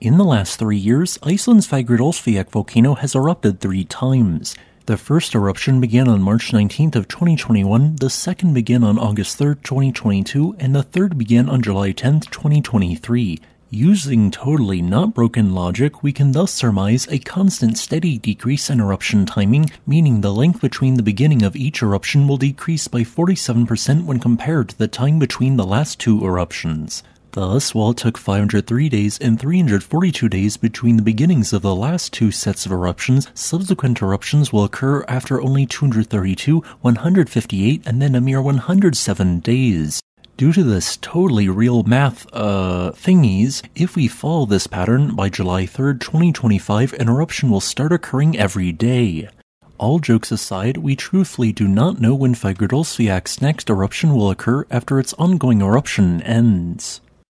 In the last three years, Iceland's Fagradalsfjall volcano has erupted three times. The first eruption began on March 19th of 2021, the second began on August 3rd, 2022, and the third began on July 10th, 2023. Using totally not broken logic, we can thus surmise a constant steady decrease in eruption timing, meaning the length between the beginning of each eruption will decrease by 47% when compared to the time between the last two eruptions. Thus, while it took 503 days and 342 days between the beginnings of the last two sets of eruptions, subsequent eruptions will occur after only 232, 158, and then a mere 107 days. Due to this totally real math, uh, thingies, if we follow this pattern, by July 3rd, 2025, an eruption will start occurring every day. All jokes aside, we truthfully do not know when Fagradalsfjall's next eruption will occur after its ongoing eruption ends.